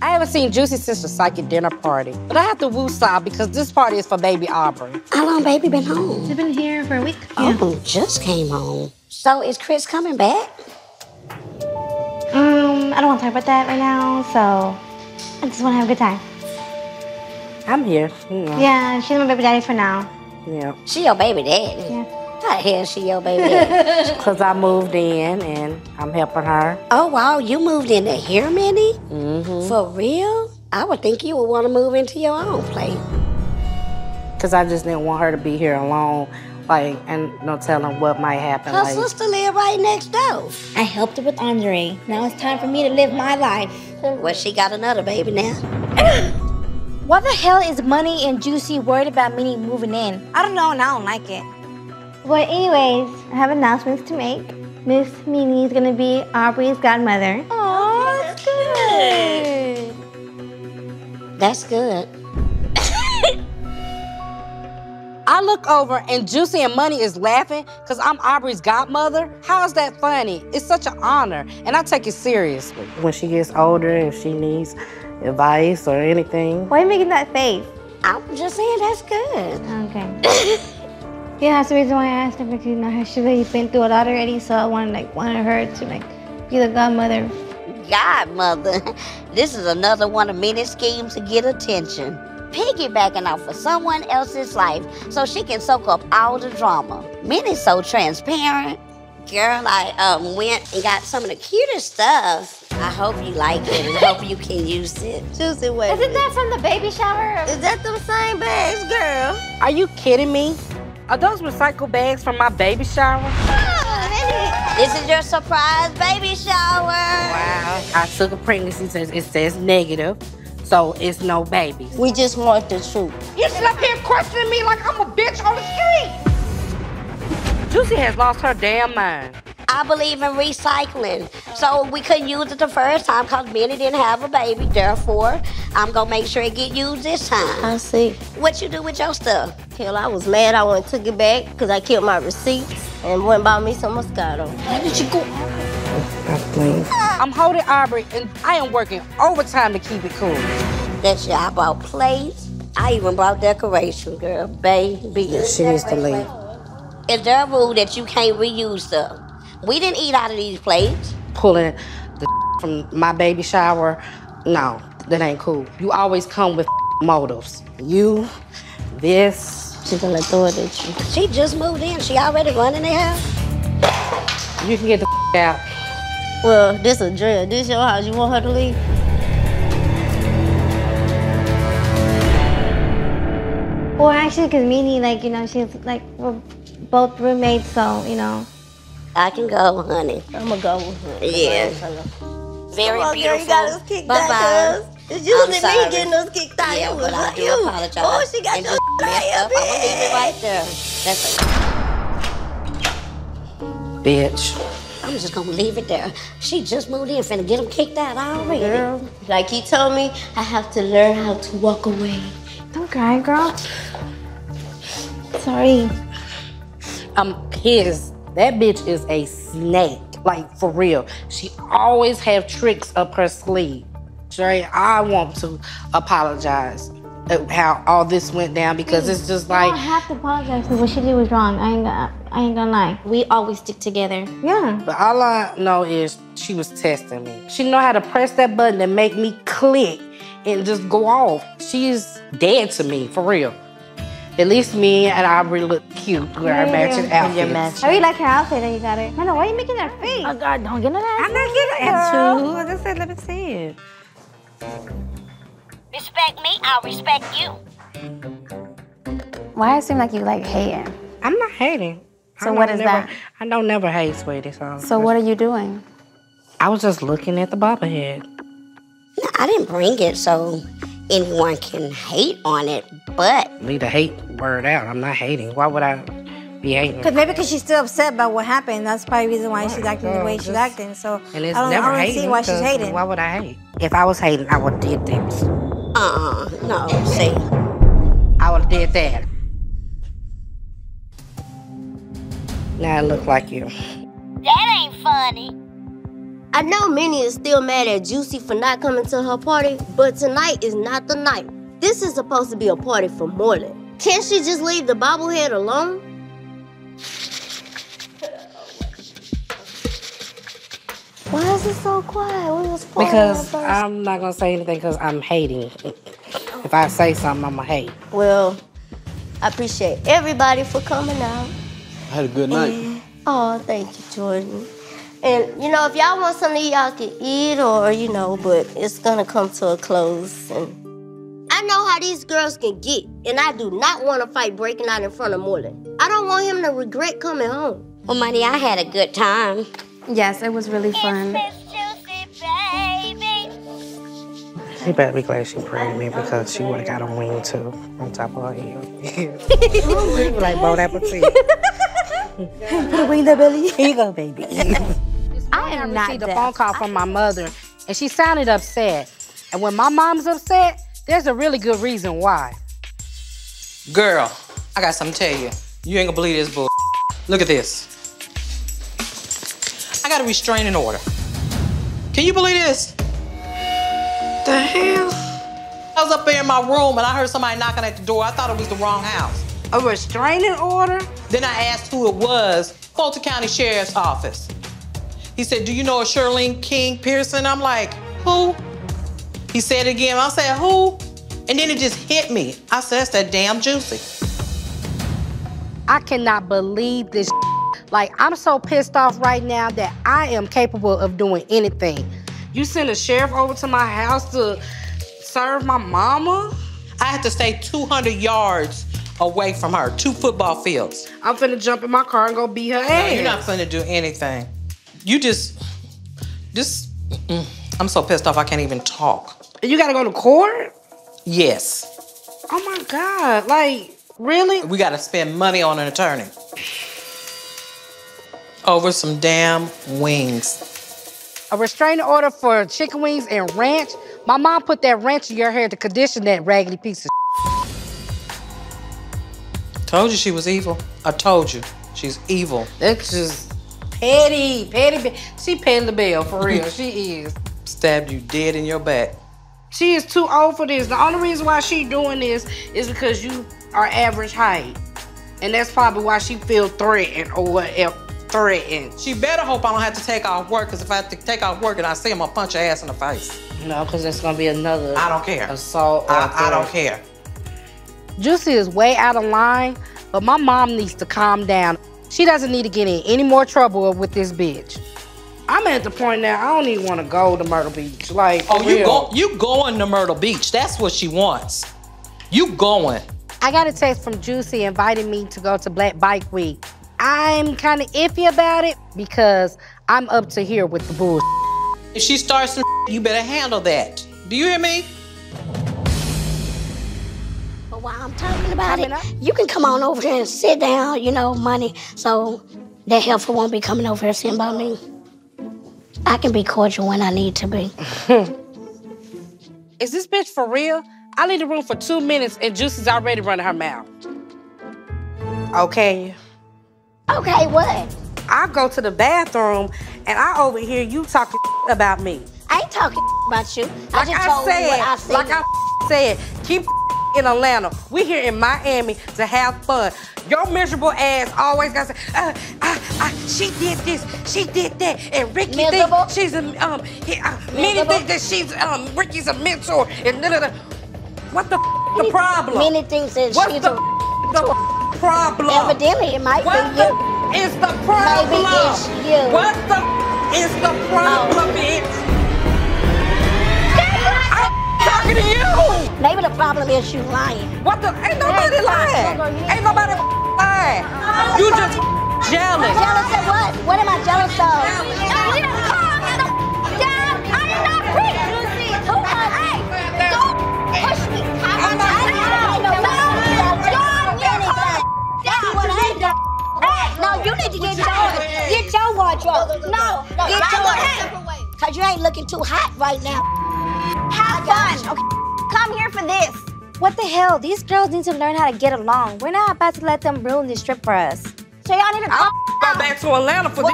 I haven't seen Juicy since the psychic dinner party. But I have to woo Sal because this party is for baby Aubrey. How long baby been home? She's been here for a week. Oh, just came home. So is Chris coming back? Um, I don't want to talk about that right now, so I just want to have a good time. I'm here. You know. Yeah, she's my baby daddy for now. Yeah. She your baby daddy. Yeah. How the hell she your baby? Because I moved in and I'm helping her. oh wow, you moved into here, Minnie? Mm-hmm. For real? I would think you would want to move into your own place. Because I just didn't want her to be here alone. Like, and no telling what might happen. Her like, sister live right next door. I helped her with Andre. Now it's time for me to live my life. Well, she got another baby now. Why the hell is Money and Juicy worried about Minnie moving in? I don't know, and I don't like it. Well, anyways, I have announcements to make. Miss Minnie is gonna be Aubrey's godmother. Oh, that's good. That's good. I look over and Juicy and Money is laughing because I'm Aubrey's godmother. How is that funny? It's such an honor, and I take it seriously. When she gets older, if she needs advice or anything, Why are you making that face? I'm just saying that's good. Okay. yeah, that's the reason why I asked her because you know she's really been through a lot already, so I wanted like wanted her to like be the godmother. Godmother, this is another one of many schemes to get attention. Piggybacking off of someone else's life so she can soak up all the drama. Minnie's so transparent. Girl, I um, went and got some of the cutest stuff. I hope you like it and hope you can use it. Juicy, wait. Isn't that from the baby shower? Is that the same bags, girl? are you kidding me? Are those recycle bags from my baby shower? This is your surprise baby shower. Wow. I took a pregnancy test. It says negative, so it's no babies. We just want the truth. You sit up here questioning me like I'm a bitch on the street. Juicy has lost her damn mind. I believe in recycling. So we couldn't use it the first time because Minnie didn't have a baby. Therefore, I'm going to make sure it get used this time. I see. What you do with your stuff? Hell, I was mad I went and took it back because I kept my receipts and went and bought me some Moscato. Where did you go? I'm holding Aubrey, and I am working overtime to keep it cool. That's your I bought plates. I even brought decorations, girl. Baby. She needs to leave. Is there a rule that you can't reuse stuff? We didn't eat out of these plates. Pulling the from my baby shower, no, that ain't cool. You always come with motives. You, this, She's gonna throw it at you. She just moved in. She already running the house. you can get the out. Well, this a drill. This your house. You want her to leave? Well, actually, because Minnie, like you know, she's like we're both roommates, so you know. I can go, honey. I'm gonna go with her. Yeah. Very Come on, beautiful. girl, you got us kicked Bye-bye. out, cuz. It's I'm usually me sorry. getting us kicked out. Yeah, but I do you. apologize. Oh, she got And your just up up. I'm gonna leave it right there. That's it. Bitch. I'm just gonna leave it there. She just moved in, finna get them kicked out already. Girl, like he told me, I have to learn how to walk away. Don't cry, girl. Sorry. I'm his that bitch is a snake. Like for real. She always have tricks up her sleeve. Sherry, I want to apologize at how all this went down because it's just I like don't have to apologize because what she did was wrong. I ain't gonna, I ain't gonna lie. We always stick together. Yeah. But all I know is she was testing me. She know how to press that button and make me click and just go off. She's dead to me, for real. At least me and Aubrey look cute with our matching yeah. outfits. I really oh, like her outfit that you got her. Nana, why are you making that face? Oh God, don't get in that. I'm not getting attitude. I just said let me see it. Respect me, I'll respect you. Why it seem like you like hating? I'm not hating. So I what don't is never- that? I don't never hate, sweetie. So, So what are you doing? I was just looking at the bobblehead. No, I didn't bring it so anyone can hate on it, but Leave the hate word out. I'm not hating. Why would I be hating? Cause maybe because she's still upset about what happened. That's probably the reason why she's acting the way she's acting. So And it's I don't, never I don't hating. see why she's hating. Why would I hate? If I was hating, I would have did this. uh-uh, no, see. I would have did that. Now it look like you. That ain't funny. I know Minnie is still mad at Juicy for not coming to her party, but tonight is not the night. This is supposed to be a party for Moreland. Can't she just leave the bobblehead alone? Why is it so quiet? We was Because first. I'm not gonna say anything because I'm hating. If I say something, I'ma hate. Well, I appreciate everybody for coming out. I had a good night. Oh, thank you, Jordan. And you know, if y'all want something, y'all can eat or you know, but it's gonna come to a close. And I know how these girls can get, and I do not want to fight breaking out in front of Moreland. I don't want him to regret coming home. Well, money, I had a good time. Yes, it was really fun. She better be glad she prayed me because she would have got a wing too on top of her heel. like bon appetit. Put a wing in their belly. Here you go, baby. I am not received a phone call from my mother, and she sounded upset. And when my mom's upset, there's a really good reason why. Girl, I got something to tell you. You ain't gonna believe this bull. Look at this. I got a restraining order. Can you believe this? The hell? I was up there in my room and I heard somebody knocking at the door. I thought it was the wrong house. A restraining order? Then I asked who it was. Fulton County Sheriff's Office. He said, Do you know a Shirlene King Pearson? I'm like, Who? He said it again. I said, Who? And then it just hit me. I said, That's that damn Juicy. I cannot believe this. Like, I'm so pissed off right now that I am capable of doing anything. You send a sheriff over to my house to serve my mama? I had to stay 200 yards away from her, two football fields. I'm finna jump in my car and go beat her No, you're not finna do anything. You just, just, mm, I'm so pissed off I can't even talk. You gotta go to court? Yes, Oh my God. Like, really? we gotta spend money on an attorney. Over some damn wings. A restraining order for chicken wings and ranch? My mom put that ranch in your hair to condition that raggedy piece of Told you she was evil. I told you. She's evil. That's just petty, petty. She petty the bell, for real. she is. Stabbed you dead in your back. She is too old for this. The only reason why she doing this is because you are average height. And that's probably why she feel threatened or whatever. Threatened. She better hope I don't have to take off work, because if I have to take off work and I see him, I'll punch her ass in the face. No, because that's gonna be another I don't care. assault. I, I don't care. Juicy is way out of line, but my mom needs to calm down. She doesn't need to get in any more trouble with this bitch. I'm at the point now I don't even want to go to Myrtle Beach. Like, Oh, you real. go, you going to Myrtle Beach? That's what she wants. You going? I got a text from Juicy inviting me to go to Black Bike Week. I'm kind of iffy about it because I'm up to here with the bull. If she starts some, you better handle that. Do you hear me? While I'm talking about Coming it, up. you can come on over here and sit down, you know, money, so that helper won't be coming over here sitting by me. I can be cordial when I need to be. Is this bitch for real? I leave the room for two minutes and Juicy's already running her mouth. Okay. Okay, what? I go to the bathroom and I overhear you talking about me. I ain't talking about you. I Like just I, told said, you what I said. like I said, keep in Atlanta. We're here in Miami to have fun. Your miserable ass always got to say, uh, uh, uh, she did this, she did that, and Ricky Miserable? thinks she's a um, he, uh, Miserable? think that she's um, Ricky's a mentor, and da da da. What the f- the problem? Many things that What's she's the a, the problem? evidently it might What be the you. f- is the problem? Maybe it's you. What the is the problem, bitch? Problem is you lying. What the? Ain't nobody lying. Ain't nobody lying. You just jealous. Jealous of what? What am I jealous of? Yeah, I am not pricked. Don't push me. No, you need to get your get your wardrobe. No, get your Cause you ain't looking too hot right now. Have fun. Okay. Come here for this. What the hell? These girls need to learn how to get along. We're not about to let them ruin this trip for us. So y'all need to calm Go back to Atlanta for this.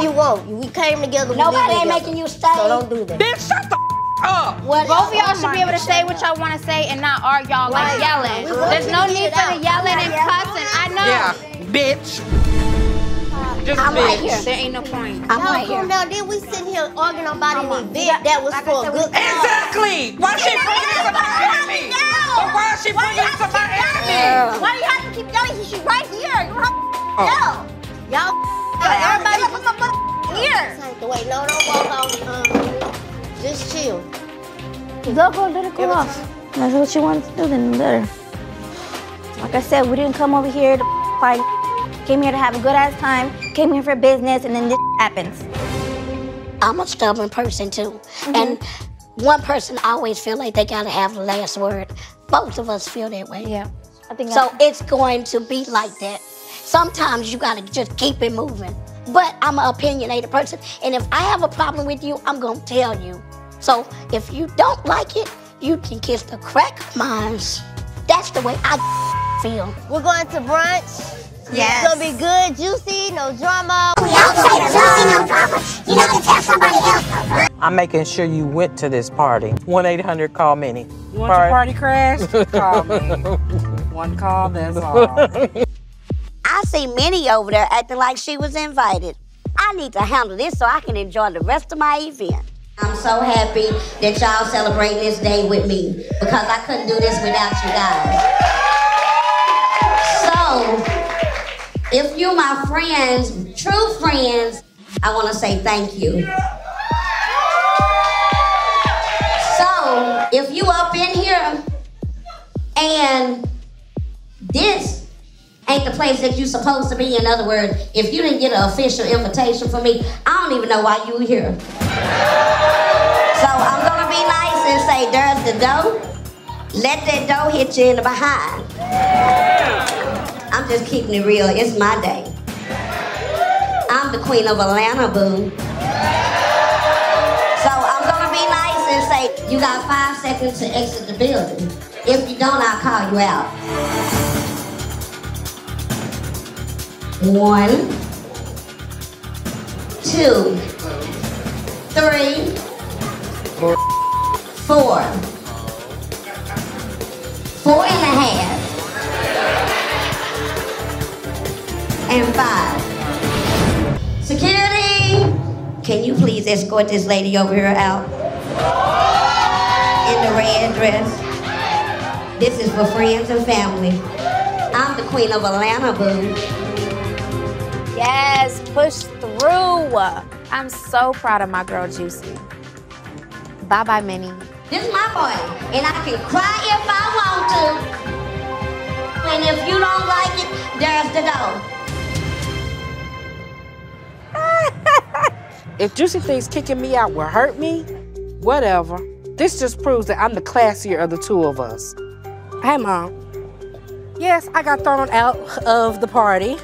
You won't. We came together. Nobody did ain't together. making you stay. So don't do that. Bitch, shut the up. What Both of y'all oh should be able to say what y'all want to say and not argue y'all like Right. yelling. We There's no need for the yelling and cussing. I know. Yeah, bitch. Just I'm bitch. right here. There ain't no point. I'm Y'all right cool here. now. Then we sitting here arguing about an event that was for a good cause. Exactly. Why she But why is she bringing this to my enemy? Why do you have to keep yelling? She's right here. You Oh. yell. Y'all, Everybody, put my foot here. Take the way. No, don't walk off. Um, just chill. Go, go, let it go off. That's what you want to do, then let her. Like I said, we didn't come over here to fight. Came here to have a good ass time. Came here for business, and then this happens. I'm a stubborn person too. And one person always feel like they gotta have the last word. Both of us feel that way. Yeah. I think So it's going to be like that. Sometimes you gotta just keep it moving. But I'm an opinionated person, and if I have a problem with you, I'm gonna tell you. So if you don't like it, you can kiss the crack of mines. That's the way I feel. We're going to brunch. Yes. It's gonna be good, juicy, no drama. Y'all say juicy, no drama. You know to tell somebody else. I'm making sure you went to this party. 1 800 call Minnie. You want your party crashed? Call me. One call, that's all. I see Minnie over there acting like she was invited. I need to handle this so I can enjoy the rest of my event. I'm so happy that y'all celebrating this day with me because I couldn't do this without you guys. If you my friends, true friends, I want to say thank you. So, if you up in here and this ain't the place that you supposed to be. In other words, if you didn't get an official invitation from me, I don't even know why you here. So I'm gonna be nice and say, there's the dough. Let that dough hit you in the behind. I'm just keeping it real. It's my day. I'm the queen of Atlanta, boo. So I'm gonna be nice and say, you got five seconds to exit the building. If you don't, I'll call you out. One, two, three, four, four and a half, and five. Security, can you please escort this lady over here out in the red dress? This is for friends and family. I'm the queen of Atlanta, boo. Yes, push through. I'm so proud of my girl Juicy. Bye bye, Minnie. This is my boy, and I can cry if I want to. And if you don't like it, there's the door. If Juicy thinks kicking me out will hurt me, whatever. This just proves that I'm the classier of the two of us. Hey, Mom. Yes, I got thrown out of the party.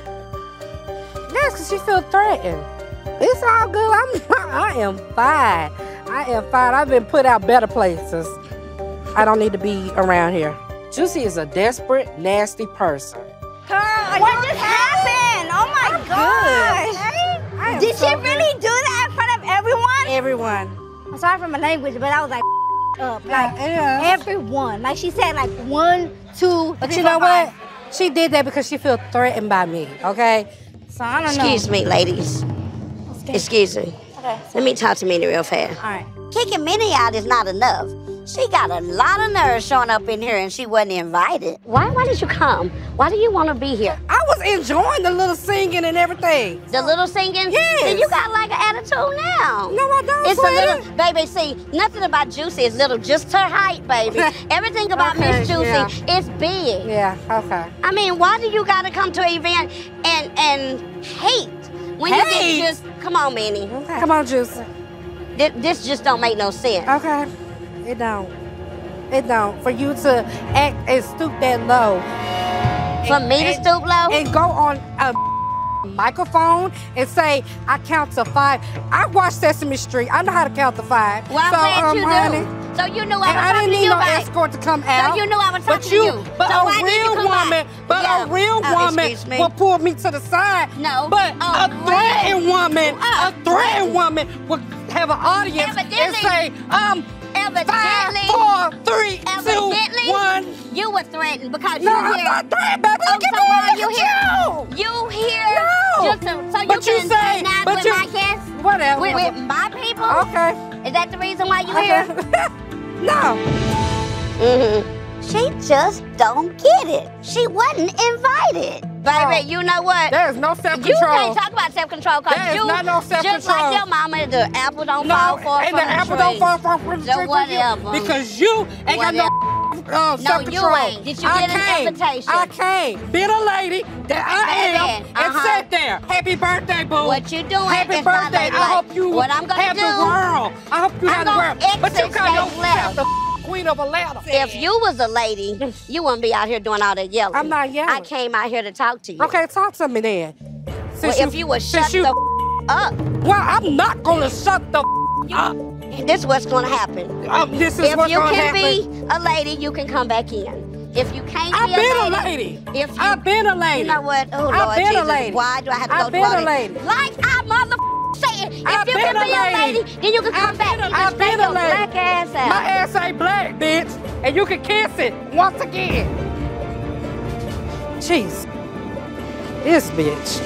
Yes, because she feel threatened. It's all good. I'm, I am fine. I am fine. I've been put out better places. I don't need to be around here. Juicy is a desperate, nasty person. What just happened? Oh my oh gosh. Did she really do that in front of everyone? Everyone. I'm sorry for my language, but I was like up. Like Yeah. everyone. Like she said like one, two, But three, you know four, five. what? She did that because she feel threatened by me, okay? So I don't know. Excuse me, ladies. Excuse me. Okay. Let me talk to Minnie real fast. All right. Kicking Minnie out is not enough. She got a lot of nerves showing up in here and she wasn't invited. Why? Why did you come? Why do you want to be here? I was enjoying the little singing and everything. The little singing? Yes. Then you got like an attitude now. No, I don't. It's a little, baby. See, nothing about Juicy is little, just her height, baby. Everything about Okay, Miss Juicy yeah. is big. Yeah, okay. I mean, why do you gotta come to an event and and hate when you Hate? can just come on, Minnie? okay. Come on, Juicy. This, this just don't make no sense. Okay. It don't. It don't. For you to act and stoop that low. For me to and- stoop low? And go on a microphone and say, I count to five. I watched Sesame Street. I know how to count to five. Well, I'm glad um, you do. honey, So you knew I And was I didn't need no right? escort to come out. So you knew I was talking but you, to you. But so a you real come out? woman, but Yeah. a real Oh, woman will pull me to the side. No. But Oh, a threatened woman, Oh. a threatened woman will have an audience and say, um, five, Evidently, four, three, two, Evidently. one. you were threatened because No, you I'm here. not threatened, baby. Oh, Look at so me, you here? you. You here No. just to, so you But you can say- but with you- my guests? Whatever. With, with my people? Okay. Is that the reason why you okay. here? no. Mm-hmm. She just don't get it. She wasn't invited. Baby, you know what? There is no self-control. You can't talk about self-control because you, not no just self-control. like your mama, the apple don't No, fall far and from the the apple tree. don't fall far from the So tree whatever. because you ain't got no uh, No. No, you ain't. Did you I get an came. invitation? I came, being a lady that I Baby, am, and uh-huh. sat there. Happy birthday, boo. What you doing Happy birthday. I hope you What I'm gonna have do- the world. I hope you I'm have the world. But you got yourself left. Queen of Atlanta. If you was a lady, you wouldn't be out here doing all that yelling. I'm not yelling. I came out here to talk to you. Okay, talk to me then. Well, Since if you would since shut you, the up, Well, I'm not gonna shut the up. this is what's gonna happen. Um, this is If what's you gonna can happen. be a lady, you can come back in. If you can't I've be been a a lady, lady. if you, I've been a lady. you know what? Oh I've been a lady. why do I have to I've go been a lady. Like I mother say it. If I've you been can a be a lady. then you can come I've back. been a- I've been a lady. black ass out. My ass ain't black, bitch. And you can kiss it once again. Jeez. This bitch.